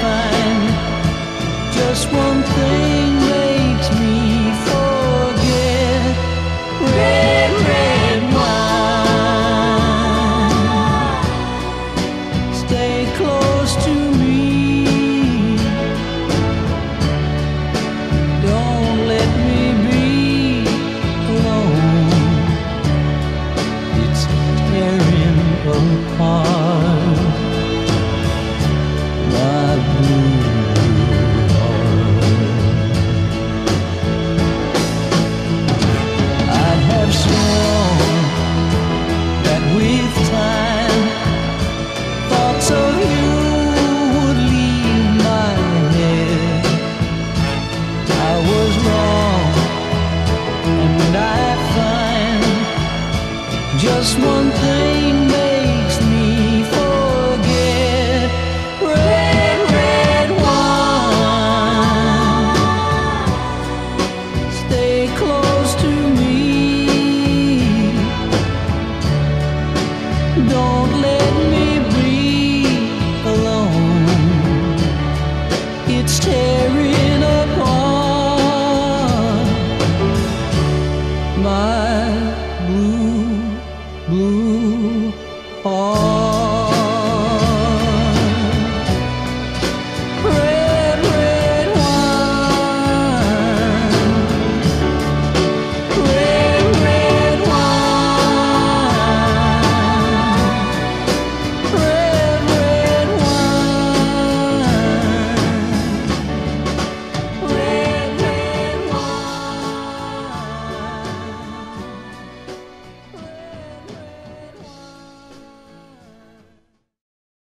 find just one thing. Just one thing makes me forget red, red wine. Stay close to me. Don't let me be alone. It's tearing apart my blue.